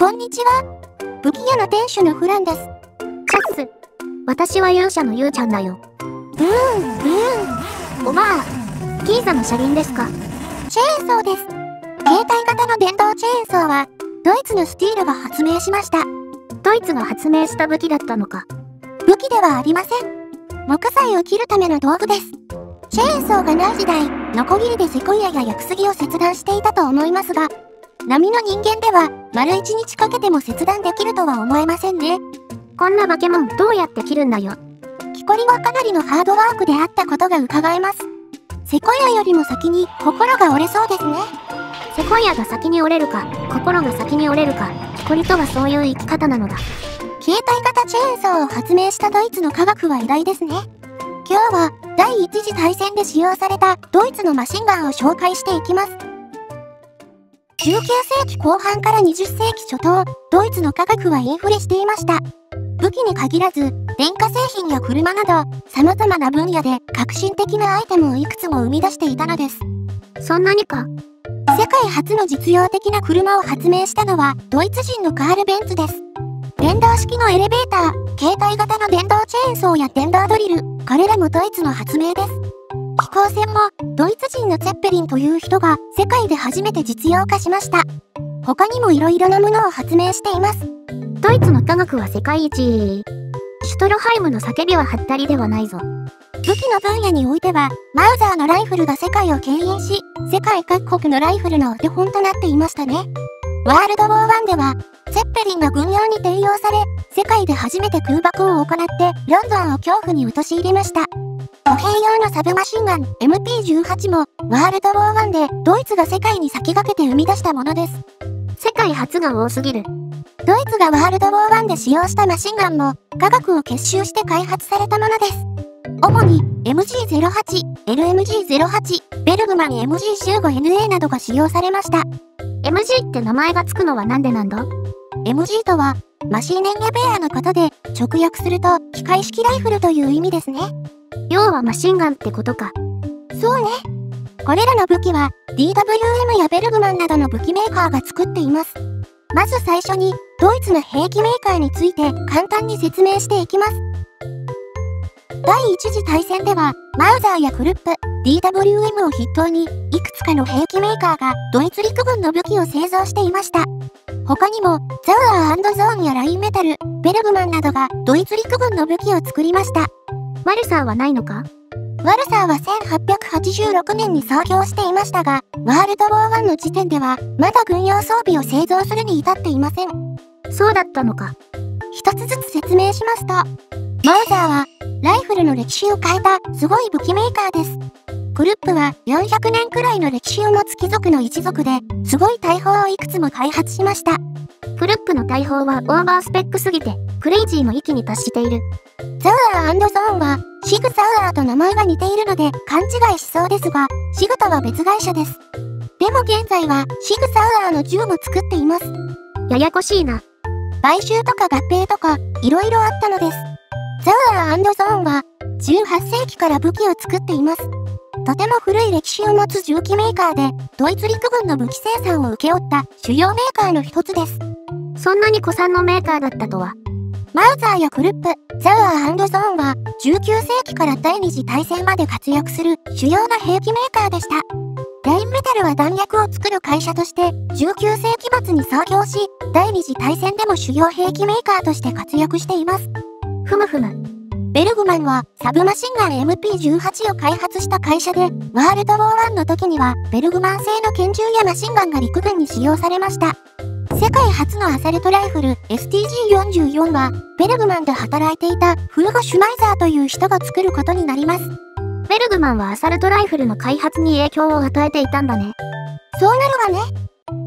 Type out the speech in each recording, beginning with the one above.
こんにちは。武器屋の店主のフランです。チャッス。私は勇者のゆうちゃんだよ。うーん、うーん。おばあ、キーザの車輪ですか？チェーンソーです。携帯型の電動チェーンソーは、ドイツのスティールが発明しました。ドイツが発明した武器だったのか。武器ではありません。木材を切るための道具です。チェーンソーがない時代、ノコギリでセコイアや屋久杉を切断していたと思いますが、波の人間では、丸一日かけても切断できるとは思えませんね。こんな化け物どうやって切るんだよ。木こりはかなりのハードワークであったことが伺えます。セコイアよりも先に心が折れそうですね。セコイアが先に折れるか、心が先に折れるか、木こりとはそういう生き方なのだ。携帯型チェーンソーを発明したドイツの科学は偉大ですね。今日は第一次大戦で使用されたドイツのマシンガンを紹介していきます。19世紀後半から20世紀初頭、ドイツの科学はインフレしていました。武器に限らず、電化製品や車など、様々な分野で革新的なアイテムをいくつも生み出していたのです。そんなにか世界初の実用的な車を発明したのは、ドイツ人のカール・ベンツです。電動式のエレベーター、携帯型の電動チェーンソーや電動ドリル、これらもドイツの発明です。飛行船も、ドイツ人のツェッペリンという人が世界で初めて実用化しました。他にも色々なものを発明しています。ドイツの科学は世界一。シュトロハイムの叫びはハったりではないぞ。武器の分野においては、マウザーのライフルが世界を牽引し、世界各国のライフルのお手本となっていましたね。ワールドウォー1では、ツェッペリンが軍用に転用され、世界で初めて空爆を行って、ロンドンを恐怖に陥れました。歩兵用のサブマシンガン MP18 も、ワールドウォー1でドイツが世界に先駆けて生み出したものです。世界初が多すぎる。ドイツがワールドウォー1で使用したマシンガンも、科学を結集して開発されたものです。主に MG08、LMG08、ベルグマン MG15NA などが使用されました。MG って名前がつくのはなんでなんだ ?MG とは、マシーネンゲベアのことで、直訳すると、機械式ライフルという意味ですね。要はマシンガンってことか。そうね。これらの武器は、DWM やベルグマンなどの武器メーカーが作っています。まず最初に、ドイツの兵器メーカーについて簡単に説明していきます。第一次大戦では、マウザーやクルップ、DWM を筆頭に、いくつかの兵器メーカーがドイツ陸軍の武器を製造していました。他にも、ザウアーゾーンやラインメタル、ベルグマンなどがドイツ陸軍の武器を作りました。ワルサーはないのか？ワルサーは1886年に創業していましたが、ワールドウォー1の時点では、まだ軍用装備を製造するに至っていません。そうだったのか。一つずつ説明しますと、マウザーは、ライフルの歴史を変えたすごい武器メーカーです。クルップは400年くらいの歴史を持つ貴族の一族で、すごい大砲をいくつも開発しました。クルップの大砲はオーバースペックすぎて、クレイジーの域に達している。ザウアーゾーンは、シグザウアーと名前が似ているので勘違いしそうですが、シグとは別会社です。でも現在は、シグザウアーの銃も作っています。ややこしいな。買収とか合併とか、いろいろあったのです。ザワーゾーンは18世紀から武器を作っています。とても古い歴史を持つ銃器メーカーで、ドイツ陸軍の武器生産を請け負った主要メーカーの一つです。そんなに古参のメーカーだったとは。マウザーやクルップ、ザワーゾーンは19世紀から第二次大戦まで活躍する主要な兵器メーカーでした。レインメタルは弾薬を作る会社として19世紀末に創業し、第二次大戦でも主要兵器メーカーとして活躍しています。ふむふむ。ベルグマンはサブマシンガン MP18 を開発した会社で、ワールドウォー1の時にはベルグマン製の拳銃やマシンガンが陸軍に使用されました。世界初のアサルトライフル STG44 は、ベルグマンで働いていたフーゴ・シュマイザーという人が作ることになります。ベルグマンはアサルトライフルの開発に影響を与えていたんだね。そうなるわね。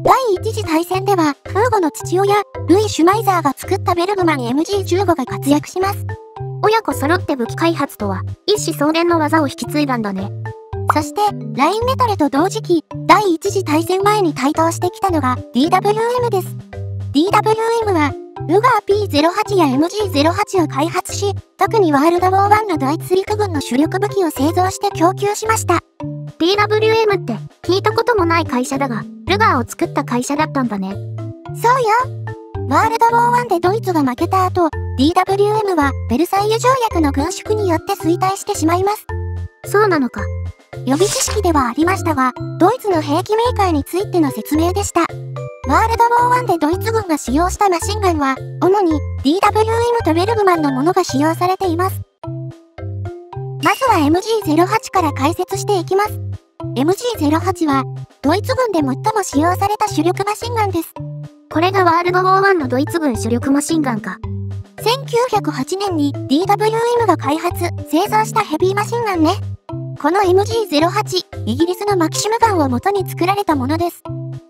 第一次大戦では、フーゴの父親、ルイ・シュマイザーが作ったベルグマン MG15 が活躍します。親子揃って武器開発とは、一子相伝の技を引き継いだんだね。そして、ラインメタルと同時期、第一次大戦前に台頭してきたのが DWM です。DWM は、ウガー P08 や MG08 を開発し、特にワールドウォー1のドイツ陸軍の主力武器を製造して供給しました。DWM って聞いたこともない会社だが、ルガーを作った会社だったんだね。そうよ。ワールドウォー1でドイツが負けた後、DWM はベルサイユ条約の軍縮によって衰退してしまいます。そうなのか。予備知識ではありましたが、ドイツの兵器メーカーについての説明でした。ワールドウォー1でドイツ軍が使用したマシンガンは、主に DWM とベルグマンのものが使用されています。まずは MG08 から解説していきます。MG08 は、ドイツ軍で最も使用された主力マシンガンです。これがワールドウォー1のドイツ軍主力マシンガンか。1908年に DWM が開発、製造したヘビーマシンガンね。この MG08、イギリスのマキシムガンを元に作られたものです。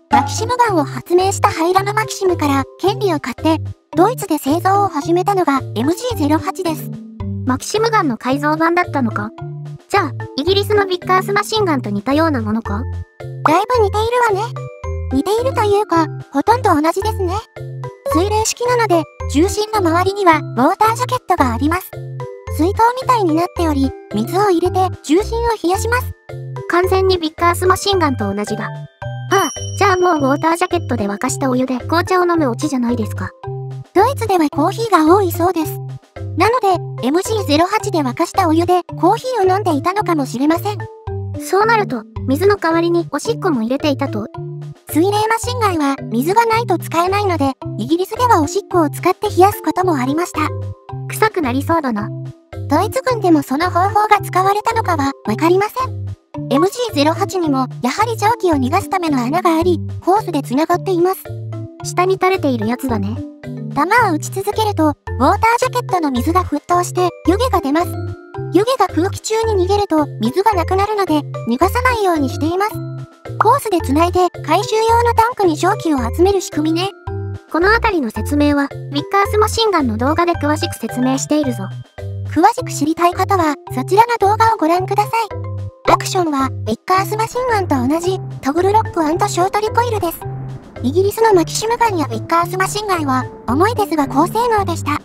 マキシムガンを発明したハイラム・マキシムから権利を買って、ドイツで製造を始めたのが MG08 です。マキシムガンの改造版だったのか？じゃあ、イギリスのビッカースマシンガンと似たようなものか？だいぶ似ているわね。似ているというか、ほとんど同じですね。水冷式なので、重心の周りにはウォータージャケットがあります。水筒みたいになっており、水を入れて重心を冷やします。完全にビッカースマシンガンと同じだ。ああ、じゃあもうウォータージャケットで沸かしたお湯で紅茶を飲むオチじゃないですか。ドイツではコーヒーが多いそうです。なので、MG08 で沸かしたお湯でコーヒーを飲んでいたのかもしれません。そうなると、水の代わりにおしっこも入れていたと水冷マシンガンは水がないと使えないので、イギリスではおしっこを使って冷やすこともありました。臭くなりそうだな。ドイツ軍でもその方法が使われたのかはわかりません。MG08 にもやはり蒸気を逃がすための穴があり、ホースで繋がっています。下に垂れているやつだね。弾を打ち続けると、ウォータージャケットの水が沸騰して湯気が出ます。湯気が空気中に逃げると水がなくなるので逃がさないようにしています。コースで繋いで回収用のタンクに蒸気を集める仕組みね。この辺りの説明は、ウィッカースマシンガンの動画で詳しく説明しているぞ。詳しく知りたい方は、そちらの動画をご覧ください。アクションは、ウィッカースマシンガンと同じ、トグルロックショートリコイルです。イギリスのマキシムガンやウィッカースマシンガンは、重いですが高性能でした。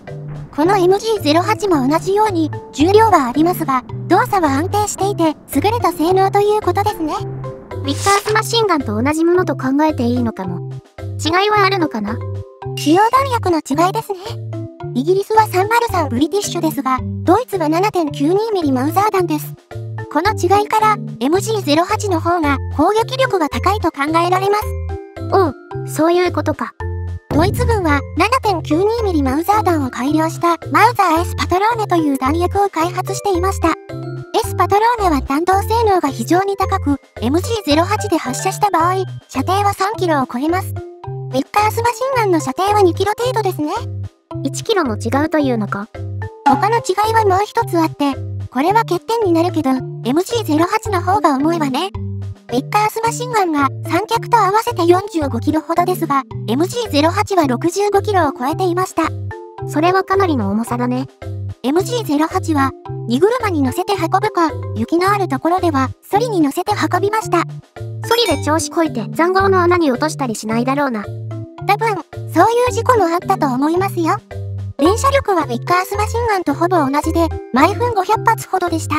この MG08 も同じように、重量はありますが、動作は安定していて、優れた性能ということですね。ウィッカースマシンガンと同じものと考えていいのかも。違いはあるのかな？使用弾薬の違いですね。イギリスは303ブリティッシュですが、ドイツは 7.92mm マウザー弾です。この違いから MG08 の方が攻撃力が高いと考えられます。おう、そういうことか。ドイツ軍は 7.92mm マウザー弾を改良したマウザー S パトローネという弾薬を開発していました。S パトローネは弾道性能が非常に高く、MG08 で発射した場合、射程は3キロを超えます。ウィッカースマシンガンの射程は2キロ程度ですね。1キロも違うというのか？他の違いはもう一つあって、これは欠点になるけど、MG08 の方が重いわね。ウィッカースマシンガンが三脚と合わせて45キロほどですが、MG08 は65キロを超えていました。それはかなりの重さだね。MG08 は荷車に乗せて運ぶか、雪のあるところではソリに乗せて運びました。ソリで調子こいて残壕の穴に落としたりしないだろうな。多分、そういう事故もあったと思いますよ。連射力はウィッカースマシンガンとほぼ同じで、毎分500発ほどでした。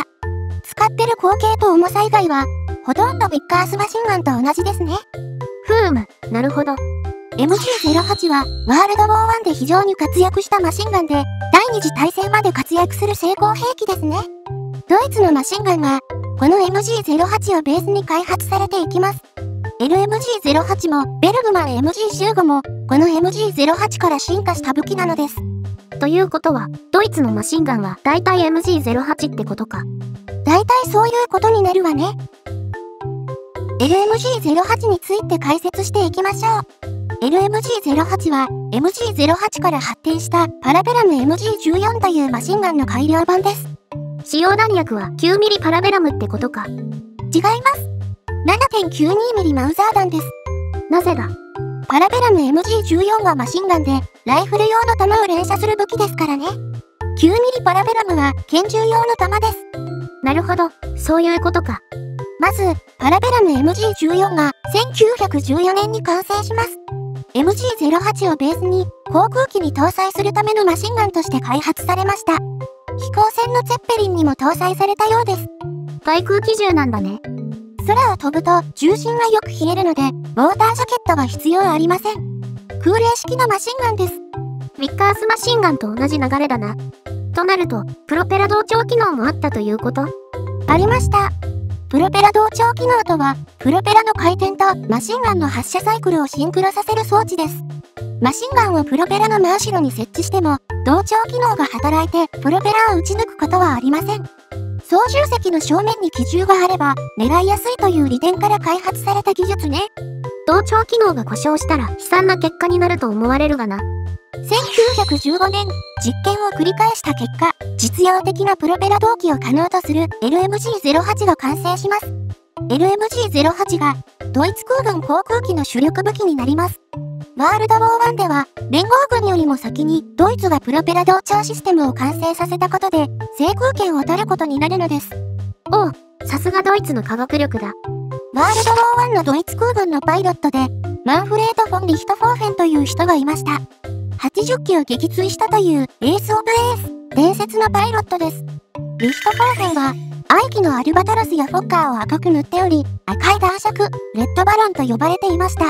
使ってる口径と重さ以外は、ほとんどウィッカースマシンガンと同じですね。ふーむ、なるほど。MG08 はワールドウォー1で非常に活躍したマシンガンで、第二次大戦まで活躍する成功兵器ですね。ドイツのマシンガンは、この MG08 をベースに開発されていきます。LMG08 も、ベルグマン MG15 も、この MG08 から進化した武器なのです。ということは、ドイツのマシンガンは大体 MG08 ってことか。大体そういうことになるわね。LMG08 について解説していきましょう。LMG08 は MG08 から発展したパラベラム MG14 というマシンガンの改良版です。使用弾薬は 9mm パラベラムってことか。違います。7.92mm マウザー弾です。なぜだ？パラベラム MG14 はマシンガンで、ライフル用の弾を連射する武器ですからね。9mm パラベラムは拳銃用の弾です。なるほど、そういうことか。まず、パラベラム MG14 が1914年に完成します。MG08 をベースに航空機に搭載するためのマシンガンとして開発されました。飛行船のツェッペリンにも搭載されたようです。対空機銃なんだね。空を飛ぶと重心がよく冷えるので、ウォータージャケットは必要ありません。空冷式のマシンガンです。ウィッカースマシンガンと同じ流れだな。となると、プロペラ同調機能もあったということありました。プロペラ同調機能とは、プロペラの回転とマシンガンの発射サイクルをシンクロさせる装置です。マシンガンをプロペラの真後ろに設置しても、同調機能が働いて、プロペラを撃ち抜くことはありません。操縦席の正面に機銃があれば、狙いやすいという利点から開発された技術ね。同調機能が故障したら悲惨な結果になると思われるがな。1915年、実験を繰り返した結果、実用的なプロペラ動機を可能とする LMG-08 が完成します。LMG-08 がドイツ空軍航空機の主力武器になります。ワールドウォー1では連合軍よりも先にドイツがプロペラ同調システムを完成させたことで制空権を取ることになるのです。おう、さすがドイツの科学力だ。ワールドウォー1のドイツ空軍のパイロットでマンフレート・フォン・リヒトフォーフェンという人がいました。80機を撃墜したというエース・オブ・エース、伝説のパイロットです。リヒトフォーフェンは、愛機のアルバトロスやフォッカーを赤く塗っており、赤い男爵、レッドバロンと呼ばれていました。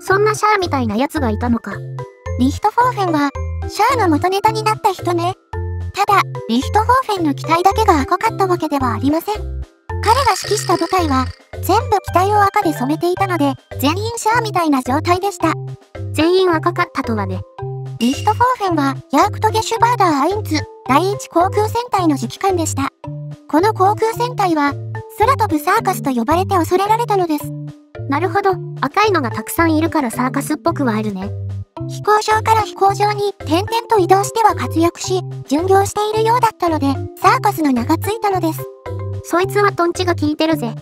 そんなシャアみたいな奴がいたのか。リヒトフォーフェンは、シャアの元ネタになった人ね。ただ、リヒトフォーフェンの機体だけが赤かったわけではありません。彼が指揮した部隊は、全部機体を赤で染めていたので、全員シャアみたいな状態でした。全員赤かったとはね。リヒトフォーフェンは、ヤークトゲシュバーダー・アインツ、第一航空戦隊の指揮官でした。この航空戦隊は、空飛ぶサーカスと呼ばれて恐れられたのです。なるほど、赤いのがたくさんいるからサーカスっぽくはあるね。飛行場から飛行場に点々と移動しては活躍し、巡業しているようだったので、サーカスの名がついたのです。そいつはトンチが効いてるぜ。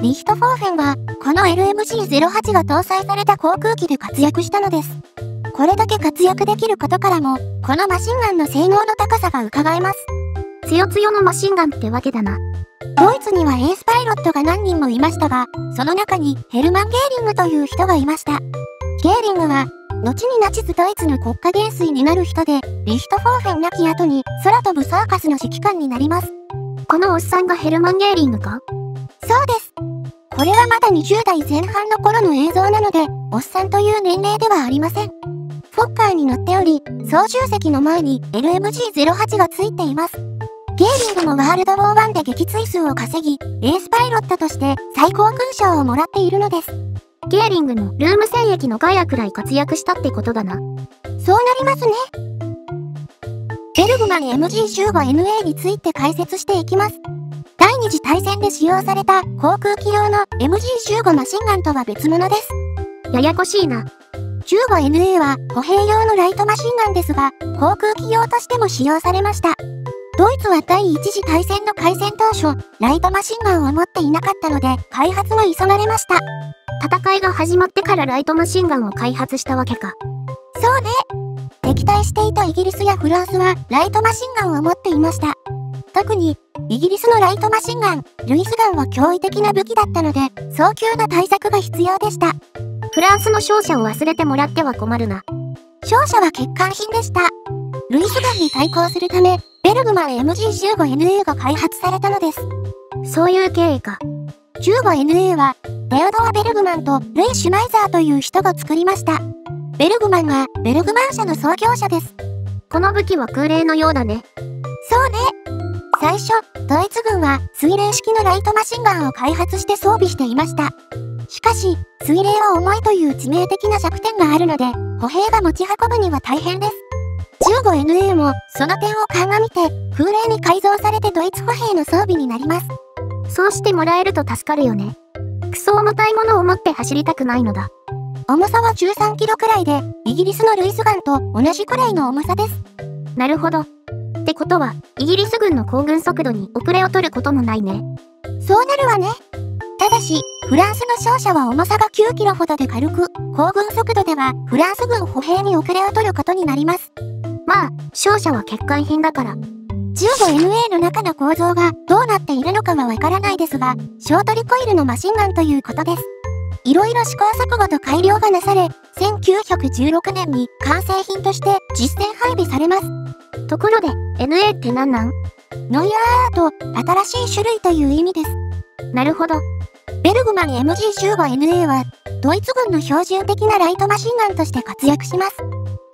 リヒトフォーフェンは、この LMG-08 が搭載された航空機で活躍したのです。これだけ活躍できることからも、このマシンガンの性能の高さが伺えます。つよつよのマシンガンってわけだな。ドイツにはエースパイロットが何人もいましたが、その中にヘルマン・ゲーリングという人がいました。ゲーリングは、後にナチスドイツの国家元帥になる人で、リヒトフォーフェン亡き後に空飛ぶサーカスの指揮官になります。このおっさんがヘルマン・ゲーリングか？そうです。これはまだ20代前半の頃の映像なので、おっさんという年齢ではありません。フォッカーに乗っており、操縦席の前に LMG-08 がついています。ゲーリングもワールドウォー1で撃墜数を稼ぎ、エースパイロットとして最高勲章をもらっているのです。ゲーリングのルーム戦役のガヤくらい活躍したってことだな。そうなりますね。ベルグマン MG15NA について解説していきます。第二次大戦で使用された航空機用の MG15 マシンガンとは別物です。ややこしいな。15NA は歩兵用のライトマシンガンですが、航空機用としても使用されました。ドイツは第一次大戦の開戦当初、ライトマシンガンを持っていなかったので、開発が急がれました。戦いが始まってからライトマシンガンを開発したわけか。そうね。敵対していたイギリスやフランスはライトマシンガンを持っていました。特に、イギリスのライトマシンガン、ルイスガンは驚異的な武器だったので、早急な対策が必要でした。フランスの勝者を忘れてもらっては困るな。勝者は欠陥品でした。ルイスガンに対抗するため、ベルグマン MG15NA が開発されたのです。そういう経緯か。15NA は、レオドア・ベルグマンとルイ・シュマイザーという人が作りました。ベルグマンは、ベルグマン社の創業者です。この武器は空冷のようだね。そうね。最初、ドイツ軍は水冷式のライトマシンガンを開発して装備していました。しかし、水冷は重いという致命的な弱点があるので、歩兵が持ち運ぶには大変です。15NA もその点を鑑みて空冷に改造されてドイツ歩兵の装備になります。そうしてもらえると助かるよね。クソ重たいものを持って走りたくないのだ。重さは13キロくらいで、イギリスのルイスガンと同じくらいの重さです。なるほど。ってことは、イギリス軍の行軍速度に遅れを取ることもないね。そうなるわね。ただし、フランスの勝者は重さが9キロほどで軽く、行軍速度ではフランス軍歩兵に遅れを取ることになります。まあ、勝者は欠陥品だから。15NA の中の構造がどうなっているのかはわからないですが、ショートリコイルのマシンガンということです。いろいろ試行錯誤と改良がなされ、1916年に完成品として実戦配備されます。ところで、NA って何なん？ノイアーと新しい種類という意味です。なるほど。ベルグマン MG15NA はドイツ軍の標準的なライトマシンガンとして活躍します。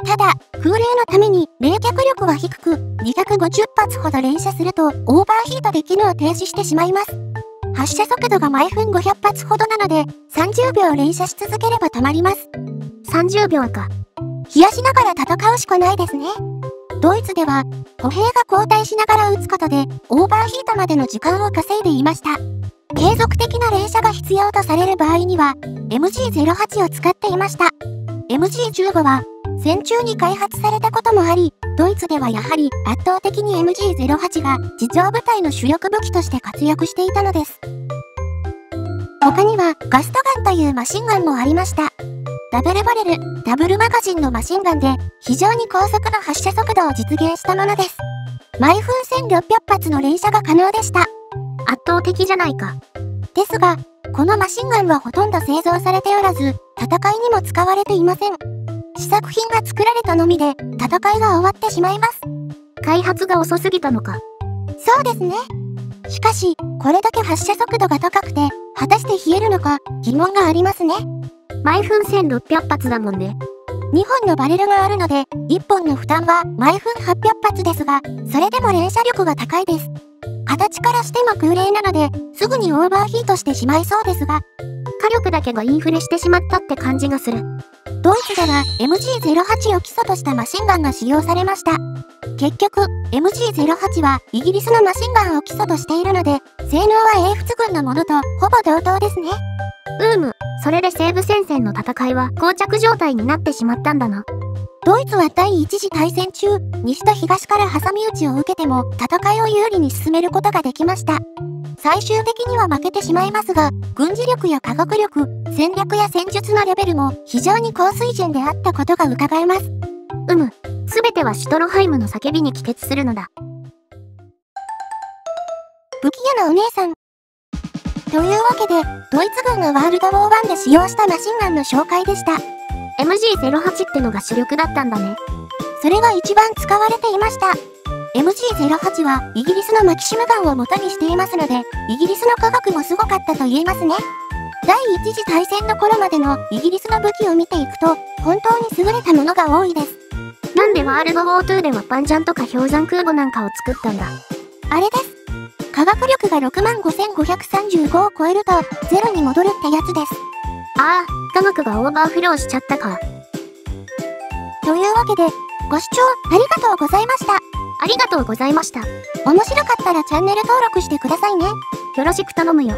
ただ、空冷のために冷却力は低く、250発ほど連射するとオーバーヒートで機能停止してしまいます。発射速度が毎分500発ほどなので、30秒連射し続ければ止まります。30秒か。冷やしながら戦うしかないですね。ドイツでは、歩兵が交代しながら撃つことで、オーバーヒートまでの時間を稼いでいました。継続的な連射が必要とされる場合には、MG08 を使っていました。MG15 は、戦中に開発されたこともあり、ドイツではやはり圧倒的に MG08 が地上部隊の主力武器として活躍していたのです。他にはガストガンというマシンガンもありました。ダブルバレル、ダブルマガジンのマシンガンで非常に高速な発射速度を実現したものです。毎分1600発の連射が可能でした。圧倒的じゃないか。ですが、このマシンガンはほとんど製造されておらず、戦いにも使われていません。試作品が作られたのみで、戦いが終わってしまいます。開発が遅すぎたのか。そうですね。しかし、これだけ発射速度が高くて、果たして冷えるのか、疑問がありますね。毎分1600発だもんね。2本のバレルがあるので、1本の負担は毎分800発ですが、それでも連射力が高いです。形からしても空冷なので、すぐにオーバーヒートしてしまいそうですが、火力だけがインフレしてしまったって感じがする。ドイツでは MG08 を基礎としたマシンガンが使用されました。結局、MG08 はイギリスのマシンガンを基礎としているので、性能は英仏軍のものとほぼ同等ですね。うーむ、それで西部戦線の戦いは膠着状態になってしまったんだな。ドイツは第一次大戦中、西と東から挟み撃ちを受けても戦いを有利に進めることができました。最終的には負けてしまいますが、軍事力や科学力、戦略や戦術のレベルも非常に高水準であったことが伺えます。うむ、すべてはシュトロハイムの叫びに帰結するのだ。武器屋のお姉さん。というわけで、ドイツ軍がワールドウォー1で使用したマシンガンの紹介でした。MG08 ってのが主力だったんだね。それが一番使われていました。MG08 はイギリスのマキシムガンを元にしていますので、イギリスの科学もすごかったと言えますね。第一次大戦の頃までのイギリスの武器を見ていくと、本当に優れたものが多いです。なんでワールドウォー2ではパンジャンとか氷山空母なんかを作ったんだ？あれです。科学力が65,535を超えると、ゼロに戻るってやつです。ああ、科学がオーバーフローしちゃったか。というわけで、ご視聴ありがとうございました。ありがとうございました。面白かったらチャンネル登録してくださいね。よろしく頼むよ。